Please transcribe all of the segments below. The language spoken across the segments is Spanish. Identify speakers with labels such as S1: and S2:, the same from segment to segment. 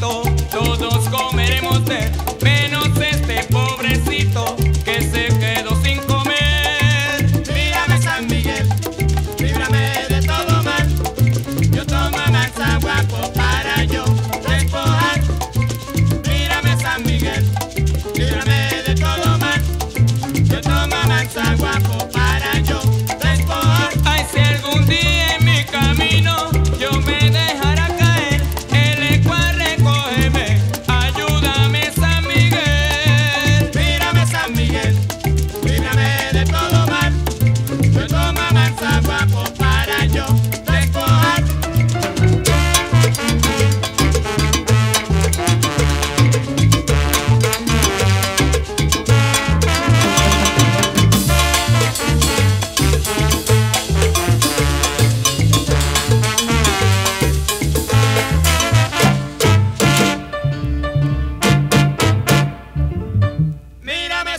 S1: bonito, todo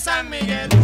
S2: San Miguel.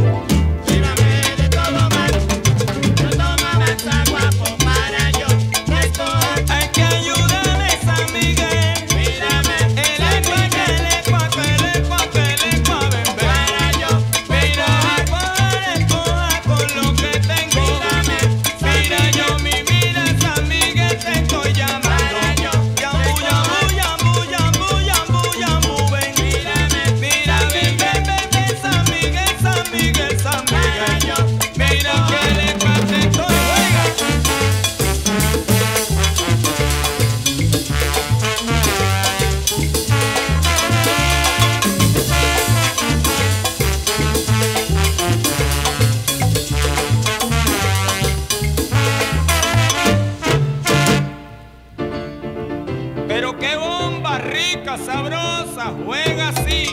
S1: Pero qué bomba rica, sabrosa, juega así.